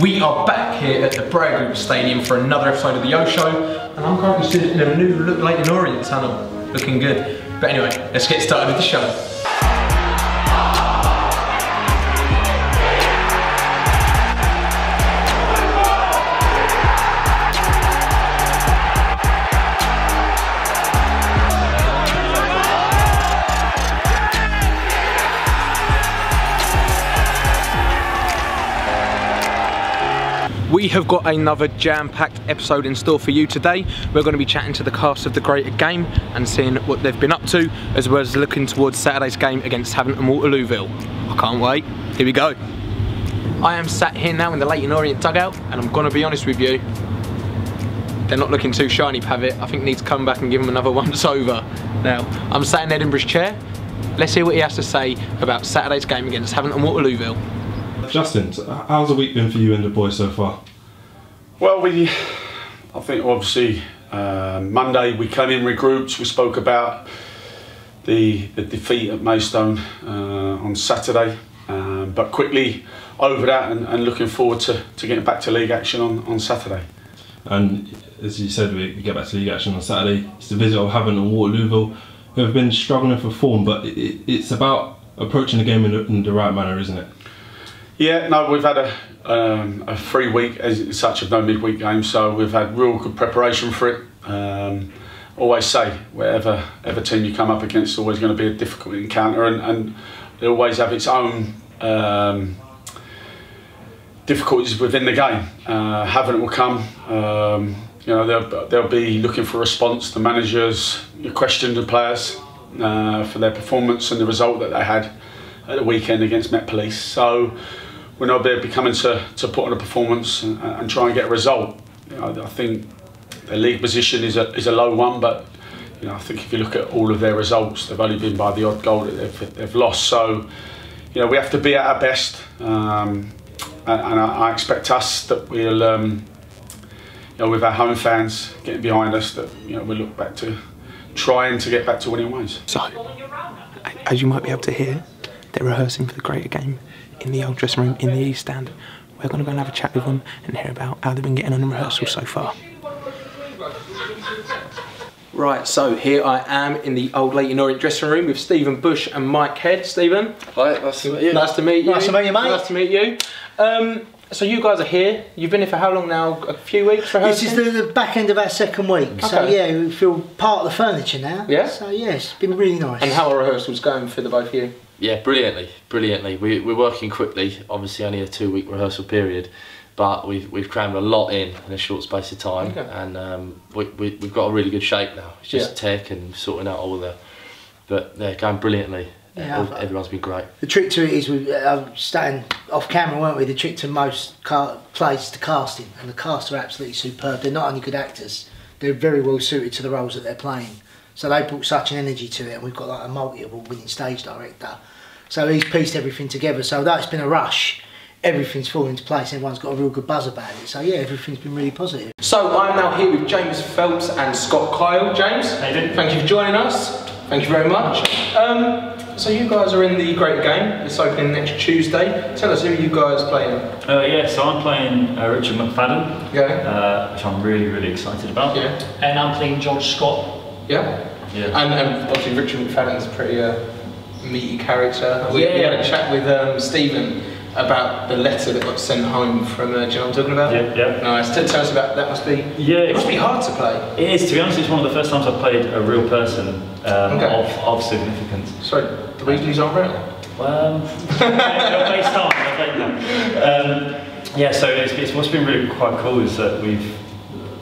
We are back here at the Breyer Group Stadium for another episode of the O's Show, and I'm currently sitting in a new look Leyton Orient tunnel, looking good. But anyway, let's get started with the show. We have got another jam-packed episode in store for you today. We're going to be chatting to the cast of the Greater Game and seeing what they've been up to, as well as looking towards Saturday's game against Havant and Waterlooville. I can't wait. Here we go. I am sat here now in the Leyton Orient dugout, and I'm going to be honest with you, they're not looking too shiny, Pavitt. I think need to come back and give them another once over. Now, I'm sat in Edinburgh's chair. Let's hear what he has to say about Saturday's game against Havant and Waterlooville. Justin, how's the week been for you and the boys so far? Well, we, I think obviously uh, Monday we came in regrouped. We spoke about the the defeat at Maidstone uh, on Saturday, um, but quickly over that and, and, looking forward to, to getting back to league action on, on Saturday. And as you said, we, we get back to league action on Saturday. It's the visit of Havant and Waterlooville, who have been struggling for form, but it, it's about approaching the game in the, in the right manner, isn't it? Yeah, no, we've had a, um, a free week as such of no midweek game, so we've had real good preparation for it. Um, always say, whatever ever team you come up against, is always going to be a difficult encounter, and, and it always have its own um, difficulties within the game. Uh, Havant it will come. Um, you know, they'll, they'll be looking for a response. The managers question the players uh, for their performance and the result that they had at the weekend against Met Police. So we're not there becoming to, to put on a performance and, and try and get a result. You know, I think their league position is a, is a low one, but you know, I think if you look at all of their results, they've only been by the odd goal that they've, they've lost. So, you know, we have to be at our best, um, and, and I, I, expect us that we'll, um, you know, with our home fans getting behind us, that you know we'll look back to trying to get back to winning ways. So, as you might be able to hear, they're rehearsing for the greater game in the old dressing room in the East Stand. We're going to go and have a chat with them and hear about how they've been getting on in rehearsal so far. Right, so here I am in the old Leyton Orient dressing room with Stephen Bush and Mike Head. Stephen. Hi, nice to meet you. Nice to meet you. Nice to meet you, mate. Nice to meet you. Um, so you guys are here. You've been here for how long now? A few weeks rehearsing? This is the, the back end of our second week. Okay. So yeah, we feel part of the furniture now. Yeah. So yeah, it's been really nice. And how are rehearsals going for the both of you? Yeah, brilliantly, brilliantly. We, we're working quickly, obviously only a two week rehearsal period, but we've, we've crammed a lot in in a short space of time okay. and um, we, we, we've got a really good shape now. It's just yeah. tech and sorting out all the, but they're going brilliantly. Yeah, all, everyone's been great. The trick to it is we uh, starting off camera, weren't we? The trick to most car, plays to casting, and the cast are absolutely superb. They're not only good actors; they're very well suited to the roles that they're playing. So they brought such an energy to it, and we've got like a multi-award winning stage director. So he's pieced everything together. So that it's been a rush, everything's fallen into place. Everyone's got a real good buzz about it. So yeah, everything's been really positive. So I'm now here with James Phelps and Scott Kyle. James, thank you for joining us. Thank you very much. Um, so you guys are in the Great Game. It's opening next Tuesday. Tell us who you guys playing. Uh, yeah, so I'm playing uh, Richard McFadden, okay. uh, which I'm really, really excited about. Yeah. And I'm playing George Scott. Yeah. Yeah. And, and obviously Richard McFadden's a pretty uh, meaty character. We, yeah. we had a chat with um, Stephen about the letter that got sent home from. Uh, do you know what I'm talking about? Yeah, yeah. Nice. Tell, tell us about that. Must be. Yeah. It must be hard to play. It is. To be honest, it's one of the first times I've played a real person um, Okay. of, of significance. Sorry, the reasons aren't real. Um, on. based on. Um, yeah, so it's, it's, what's been really quite cool is that we've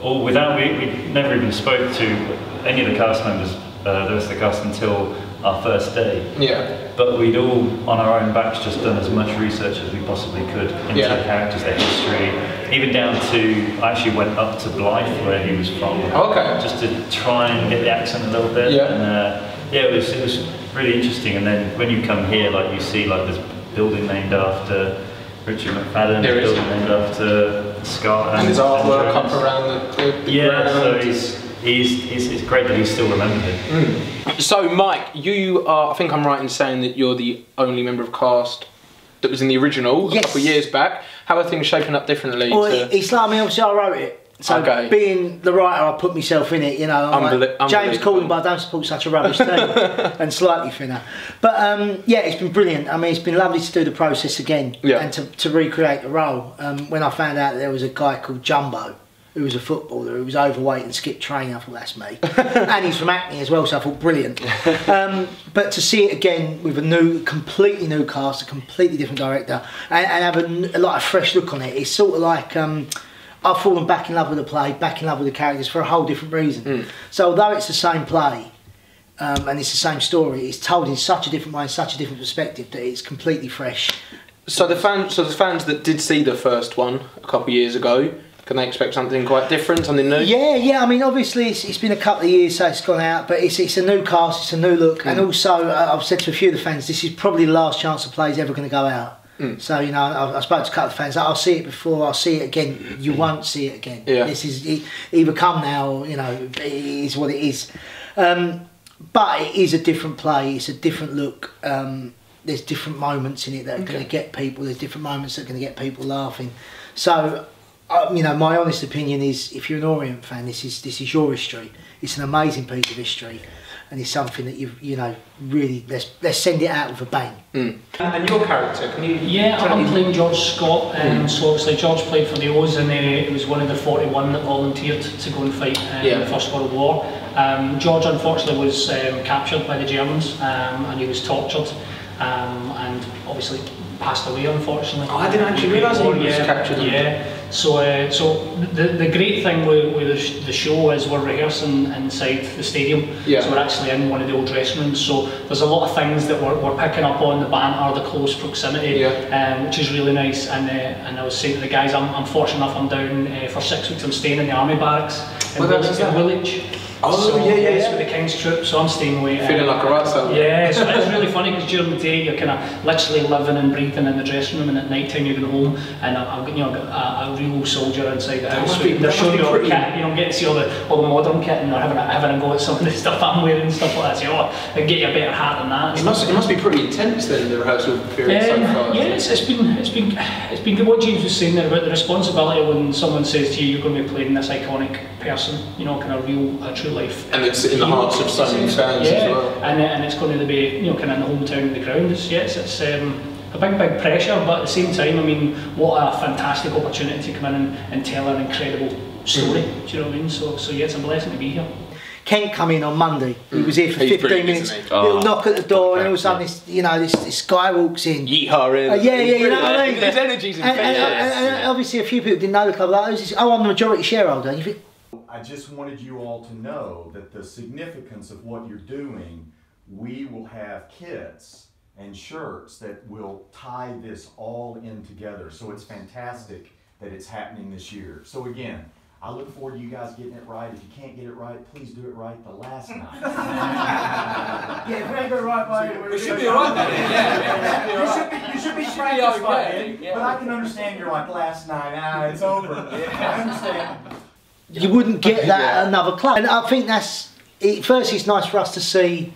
all without we, we never even spoke to any of the cast members, uh, the rest of the cast until our first day. Yeah. But we'd all, on our own backs, just done as much research as we possibly could into Yeah. the characters, their history, even down to I actually went up to Blyth, where he was from, Okay. just to try and get the accent a little bit. Yeah. And, uh, yeah, it was it was really interesting. And then when you come here, like you see, like a building named after Richard McFadden, There a is. building named after Scott, And there's artwork up around the, the, the Yeah, so he's, he's, he's, it's great that he's still remembered. So, Mike, you are, I think I'm right in saying that you're the only member of cast that was in the original a couple of years back. How are things shaping up differently? Well, to... it's like I mean, obviously I wrote it. So Okay. being the writer, I put myself in it. You know, I'm Unbelie- like, James unbelievable. Corden, but I don't support such a rubbish team, and slightly thinner. But um, yeah, it's been brilliant. I mean, it's been lovely to do the process again Yeah. and to, to recreate the role. Um, when I found out there was a guy called Jumbo. Who was a footballer who was overweight and skipped training? I thought that's me, and he's from Hackney as well, so I thought brilliant. Um, but to see it again with a new, completely new cast, a completely different director, and, and have a lot of fresh look on it, it's sort of like um, I've fallen back in love with the play, back in love with the characters for a whole different reason. So although it's the same play um, and it's the same story, it's told in such a different way, such a different perspective that it's completely fresh. So the fans, so the fans that did see the first one a couple of years ago, can they expect something quite different, something new? Yeah, yeah. I mean, obviously, it's, it's been a couple of years since it's gone out, but it's it's a new cast, it's a new look, and also uh, I've said to a few of the fans, this is probably the last chance the play's ever going to go out. So you know, I, I spoke to a couple of fans. I'll see it before. I'll see it again. You won't see it again. Yeah. This is either come now, or you know, it is what it is. Um, but it is a different play. It's a different look. Um, there's different moments in it that are going to get people. There's different moments that are going to get people laughing. So, um, you know, my honest opinion is, if you're an Orient fan, this is this is your history. It's an amazing piece of history, and it's something that you you know really let's let's send it out with a bang. And, and your character, can you? Yeah, I'm me- playing George Scott. Um, So obviously George played for the O's and uh, he was one of the 41 that volunteered to go and fight uh, Yeah. in the First World War. Um, George unfortunately was um, captured by the Germans um, and he was tortured um, and obviously passed away unfortunately. Oh, I didn't actually realise he was yeah, captured. Yeah. So, uh, so the, the great thing with, with the, sh- the show is we're rehearsing inside the stadium. Yeah. So we're actually in one of the old dressing rooms. So there's a lot of things that we're, we're picking up on the banter, the close proximity, Yeah. um, which is really nice. And uh, and I was saying to the guys, I'm, I'm fortunate enough. I'm down uh, for six weeks. I'm staying in the army barracks in, is Will- in? Woolwich. Oh, so, yeah, yeah, it's yeah. with the King's Troop. So I'm staying away. uh, Feeling like a right son. yeah, so it's really funny because during the day you're kind of literally living and breathing in the dressing room, and at night time you're going home, and I've got you know got a, a real soldier inside the house. must be- they're must showing be me all the pretty- kit, you know, get to see all the all the modern kit, and they're having a, having a go at some of the stuff I'm wearing and stuff like that. So oh, I can get you a better hat than that. It must, it must be pretty intense then, the rehearsal period so Um, far. yeah, it's, it's been it's been it's been good. What James was saying there about the responsibility when someone says to you, "You're going to be playing this iconic person," you know, kind of real, a true life. And it's in the hero. hearts of so many fans yeah, as well. and and it's going to be you know kind of in the hometown of the ground. It's, yes, it's um, a big big pressure, but at the same time, I mean, what a fantastic opportunity to come in and, and tell an incredible story. Mm. Do you know what I mean? So so yeah, it's a blessing to be here. Kent come in on Monday. He was here for He's 15 brilliant, minutes. isn't he? Little Oh. knock at the door, and all of a sudden, this, you know, this, this guy walks in. Yeehaw in. Uh, yeah, yeah, you know what I mean? His energy's And, and, infectious. and- and obviously, a few people didn't know the club. Like, who's this? oh, I'm the majority shareholder. And you think, I just wanted you all to know that the significance of what you're doing, we will have kits and shirts that will tie this all in together. So it's fantastic that it's happening this year. So again, I look forward to you guys getting it right. If you can't get it right, please do it right the last night. yeah, if we ain't got it right by We should be alright then, yeah. You should be, you should be practiced by it. But I can understand you're like last night, ah, it's over. Yeah. I understand. You wouldn't get that at another club. And I think that's it, first. It's nice for us to see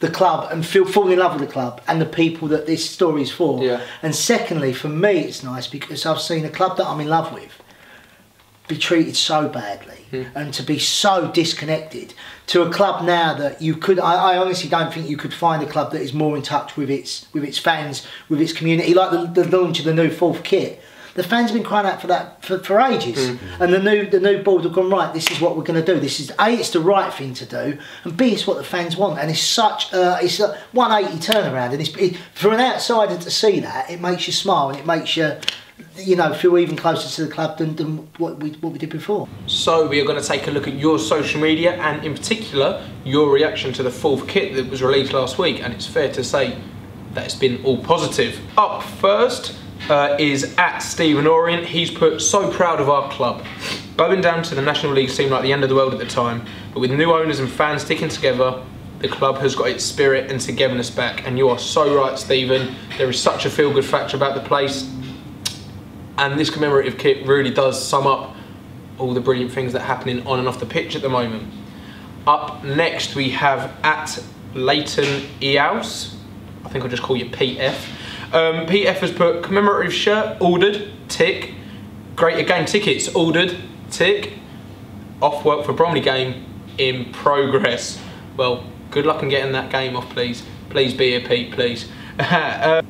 the club and feel fall in love with the club and the people that this story is for. Yeah. And secondly, for me, it's nice because I've seen a club that I'm in love with be treated so badly hmm. and to be so disconnected to a club now that you could I, I honestly don't think you could find a club that is more in touch with its with its fans with its community like the, the launch of the new fourth kit the fans have been crying out for that for, for ages. And the new the new board have gone right this is what we're going to do. This is a it's the right thing to do and b it's what the fans want. And it's such uh, it's a 180 turnaround and it's it, for an outsider to see that it makes you smile and it makes you you know feel even closer to the club than, than what we what we did before. So we are going to take a look at your social media and in particular your reaction to the fourth kit that was released last week and it's fair to say that it's been all positive. Up first uh, is at Stephen Orient. He's put so proud of our club. Going down to the National League seemed like the end of the world at the time, but with new owners and fans sticking together, the club has got its spirit and togetherness back. And you are so right, Stephen. There is such a feel-good factor about the place, and this commemorative kit really does sum up all the brilliant things that are happening on and off the pitch at the moment. Up next we have at Leighton Eaus, I think I'll just call you PF. Um, PF has put commemorative shirt ordered, tick. Great game tickets ordered, tick. Off work for Bromley game in progress. Well, good luck in getting that game off, please. Please be here, Pete, please. uh,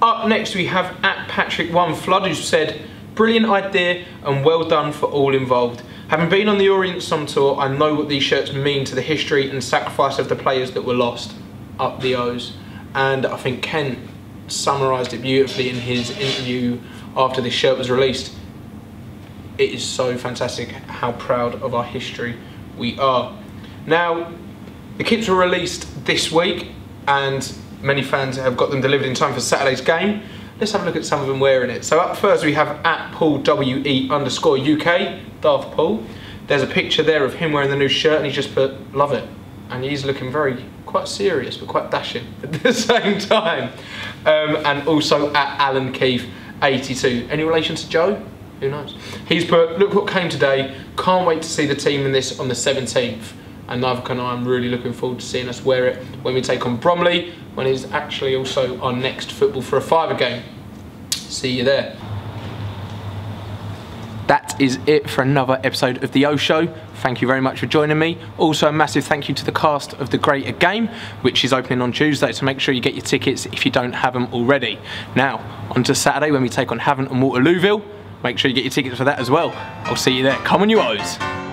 up next, we have at Patrick One Flood, who said, "Brilliant idea and well done for all involved." Having been on the Orient Somme Tour, I know what these shirts mean to the history and sacrifice of the players that were lost. Up the O's. And I think Kent summarised it beautifully in his interview after this shirt was released. It is so fantastic how proud of our history we are. Now, the kits were released this week and many fans have got them delivered in time for Saturday's game. Let's have a look at some of them wearing it. So up first we have at Paul WE underscore UK, Daft Paul. There's a picture there of him wearing the new shirt and he's just put, love it. And he's looking very, quite serious, but quite dashing at the same time. Um, and also at Alan Keith, 82. Any relation to Joe? Who knows? He's put, look what came today. Can't wait to see the team in this on the 17th. And neither can I. I'm really looking forward to seeing us wear it when we take on Bromley, when it's actually also our next football for a fiver game. See you there. Is it for another episode of The O Show. Thank you very much for joining me. Also, a massive thank you to the cast of The Greater Game, which is opening on Tuesday, so make sure you get your tickets if you don't have them already. Now, on to Saturday when we take on Havant and Waterlooville. Make sure you get your tickets for that as well. I'll see you there. Come on, you O's.